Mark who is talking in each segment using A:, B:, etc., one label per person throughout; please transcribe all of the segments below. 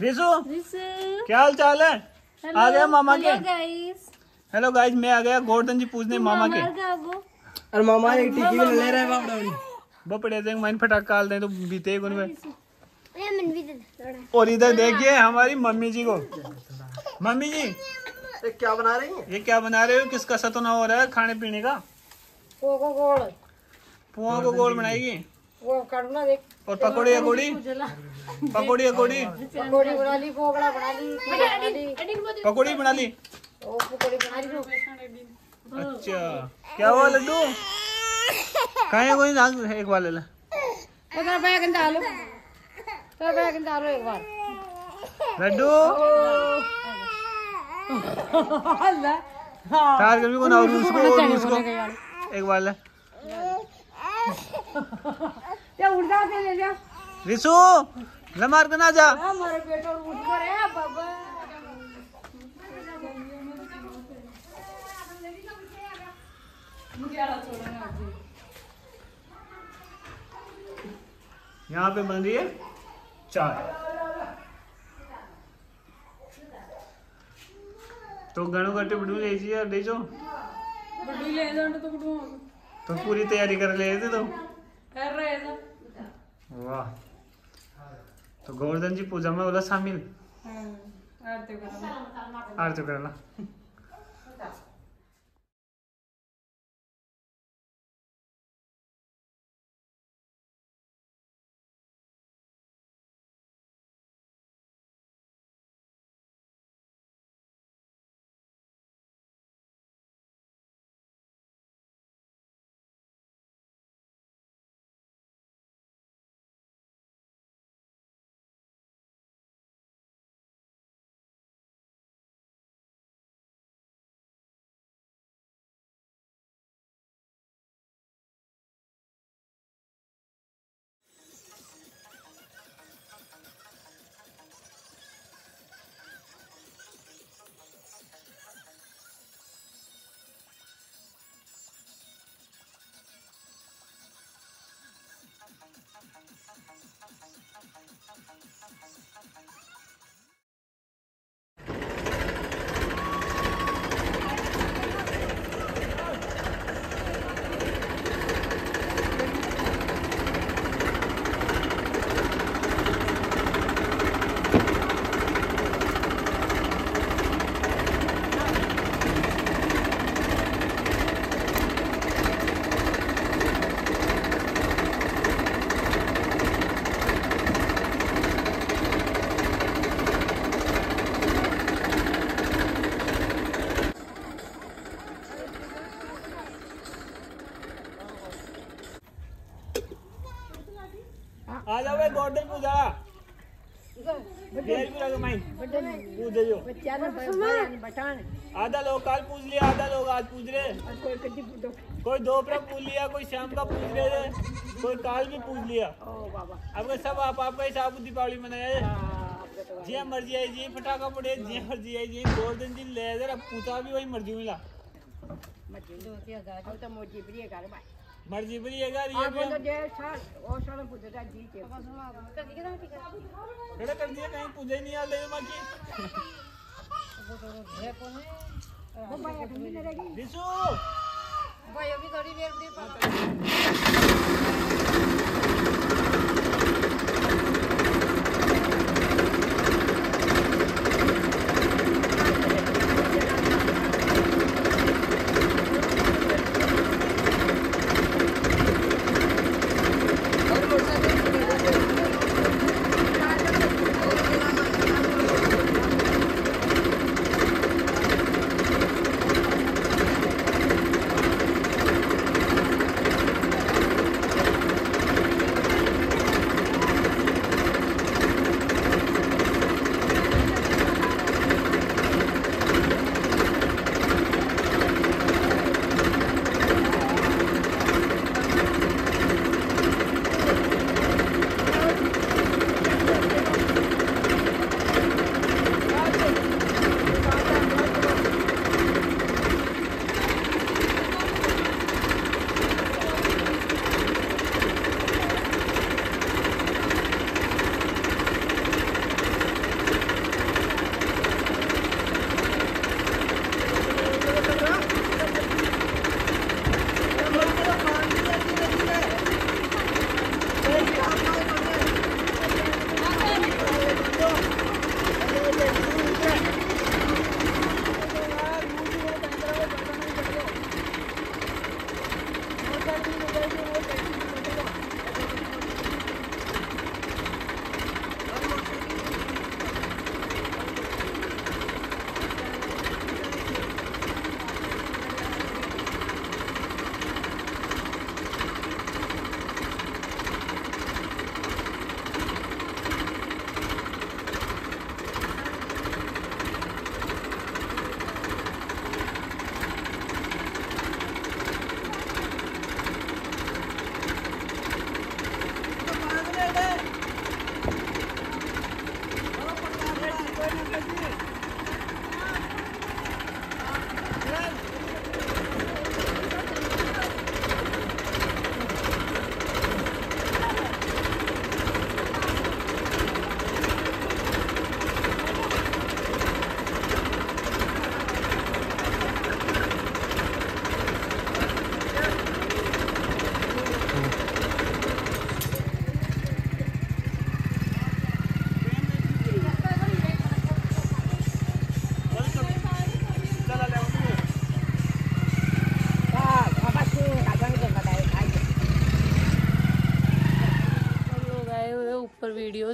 A: रिसु! क्या हाल चाल है? आ गया मामा के। हेलो गाइस मैं आ गया गोवर्धन जी पूछने मामा के।
B: और मामा एक टिक्की भी ले रहे बाप डाउनी
A: वो पड़े थे माइन फटाक काल दे तो बीते गुन में। और इधर देखिए हमारी मम्मी जी को। मम्मी जी
B: ये क्या बना रही है?
A: ये क्या बना रहे हो? किसका सतुना हो रहा है खाने पीने का?
C: को गोल।
A: पुआ को गोल बनाएगी?
C: वो काटना देख।
A: और पकौड़ी अकौड़ी पकौड़ी अकौड़ी
C: पकौड़ी बना ली पोगड़ा बना ली
A: पकौड़ी बना ली।
C: ओ पकौड़ी बना ली।
A: अच्छा। क्या हुआ लड्डू? खाए कोई ना एक बार ले ले।
C: उधर बैग डालो तो बैग डालो एक बार।
A: लड्डू?
C: अल्लाह।
A: तार कर भी को ना और उसको और उसको। एक बार ले।
C: ये उड़ जाते ले जा
A: रिसु लमार के ना जा।
C: हमारे बेटा उठ कर है बाबा।
A: यहाँ पे बन रही है चाय तो गणु गट्टे बड़ू ले जी और ले जो
C: बड़ी ले जान तो कुछ
A: तो पूरी तैयारी कर
C: रहे हैं
A: वाह। तो गोवर्धन जी पूजा में बोला शामिल?
C: आरती करना
A: आरती करना आ जाओ भाई गोवर्धन पूजा।
C: बटान
A: आधा लोग कल पूछ लिया, आधा लोग आज पूछ रहे।
C: कोई
A: दोपहर पूछ लिया, कोई शाम का पूछ रहे थे, कोई काल भी पूछ लिया। अब सब आप, आपका हिसाब दीपावली मनाया जी मर्ज़ी आई जी फटाका पड़े जी मर्ज़ी आई जी गोवर्धन जी ले पूछा भी वही मर्ज़ी मिला
C: हज़ार तो मोजी
A: मर्ज़ी बरी है गाड़ी ये भी हम-
C: जे साल और साल पूछता जी के
A: खड़ा कर दिया कहीं पूजा नहीं आ रही माँ की।
C: वो भाई अभी नहीं रहेगी।
A: रिसु
C: भाई अभी थोड़ी देर देर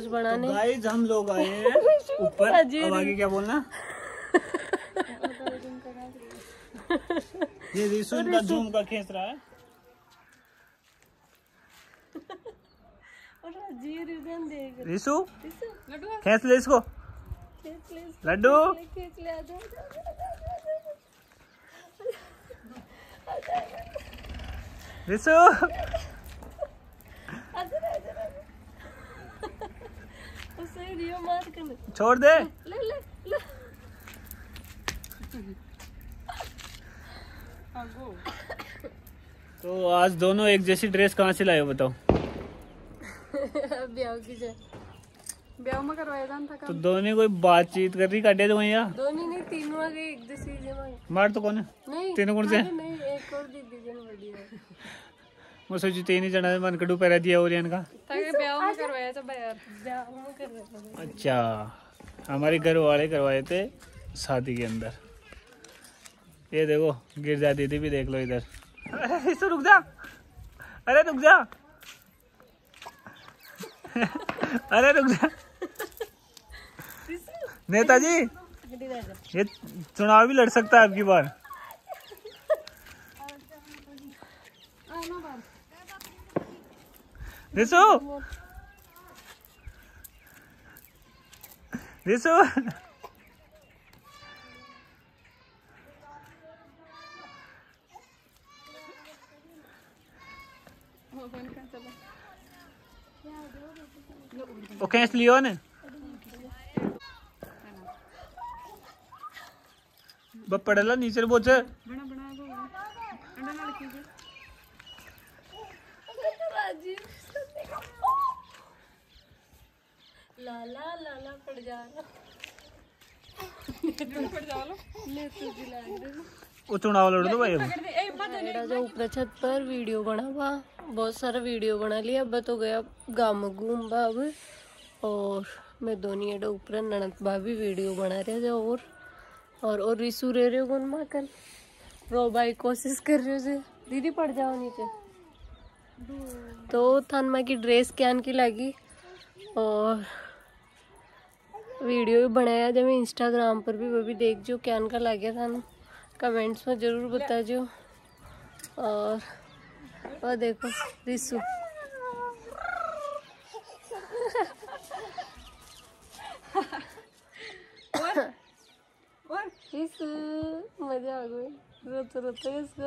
D: वीडियोस बनाने।
A: तो गाइस हम लोग आए हैं ऊपर। अब आगे क्या बोलना? ये रिसु इनका जूम का खींच रहा है। रिसु? खींच ले इसको।
D: खींच ले
A: लड्डू?
D: खींच ले आजा
A: रिसु
D: उसे वीडियो मार कर ले
A: छोड़ दे।
D: ले ले ले
A: तो आज दोनों एक जैसी ड्रेस कहाँ से लाए हो बताओ? तो दोनों कोई बातचीत कर रही काटे तो
D: दोनों नहीं तीनों एक में
A: मार तो कौन है?
D: नहीं
A: तीनों कौन से?
D: नहीं एक और दीदी जन बढ़िया
A: मैं सोची तीन ही जना मन कड़ू पैरा दिया और इनका
D: ताकि ब्याह में करवाया था ब्याह ब्याह में करवाया था
A: अच्छा हमारे घर वाले करवाए थे शादी के अंदर। ये देखो गिरजा दीदी भी देख लो इधर। अरे इसको रुक जा। अरे रुक जा। अरे रुक जा। नेताजी ये चुनाव भी लड़ सकता है आपकी बार। रिसु रिसु कैस लियो बस पड़ेला नीचे बोझ
D: लाला लाला पड़ जा
A: वो चुनाव लड़ दो भाई।
D: जो ऊपर छत पर वीडियो बना हुआ बहुत सारा वीडियो बना लिया। अब तो गया गाँव में घूम बाब और मैं दोनों एडा ऊपर ननद भाभी वीडियो बना रहे थे और। और और रिसू रह रहे हो कौन माँ कल रो भाई कोशिश कर रहे हो से दीदी पड़ जाओ नीचे। तो थान माँ की ड्रेस कैन की लगी और वीडियो भी बनाया। जब इंस्टाग्राम पर भी, वो भी देख जो कैन का लग गया था कमेंट्स में ज़रूर बता जो और और देखो, रिसु। मज़ा आ गई। रोते रोते इसको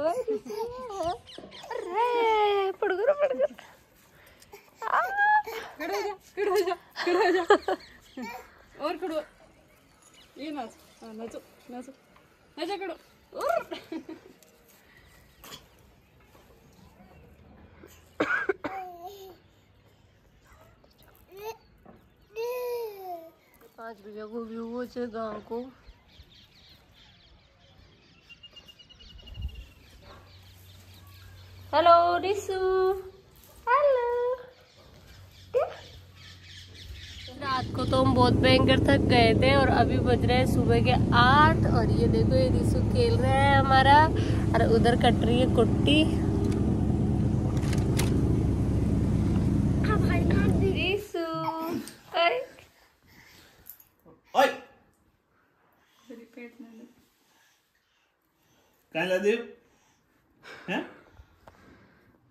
D: अरे पड़ गया
C: खड़ो हो जा खड़ो हो जा खड़ो हो जा। और खड़ो। ये नाच। हाँ नाचो नाचो। नाचा खड़ो। और।
D: पाँच बजे को व्यू हो છે गाँव को। हेलो रिसु। हेलो। रात को तो हम बहुत भयंकर थक गए थे और अभी बज रहे हैं सुबह के आठ और ये देखो ये रिसु खेल रहा है हमारा। और उधर कट रही है कुट्टी।
A: हैं?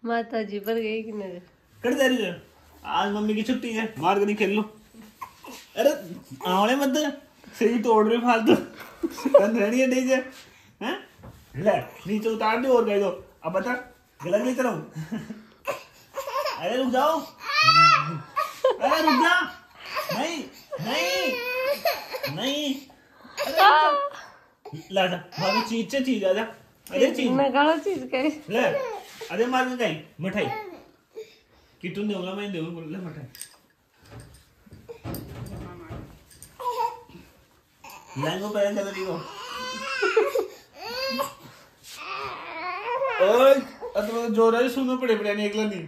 D: माता जी पर गई कि नज़र
A: कर जा रही है। आज मम्मी की छुट्टी है मार कर नहीं खेल लो। अरे आवड़े मत सही तोड़ रहे फालतू। रहनी है ठीक है हैं? ले नीचे उतार दो और कह दो। अब बता गलत नहीं करो अरे रुक जाओ। अरे रुक जा। नहीं नहीं नहीं। अरे ला जा भाभी चीज़ से चीज़ आ जा। अरे चीज़।
D: मैं गलत चीज़ कही।
A: ले अरे मार में काही मिठाई। किटून देऊला माहिती देऊ बोलले मिठाई। लँगो पर्यंत कधी गो ओय आता जोराने सुनो पडे पडे आणि ऐकलं नाही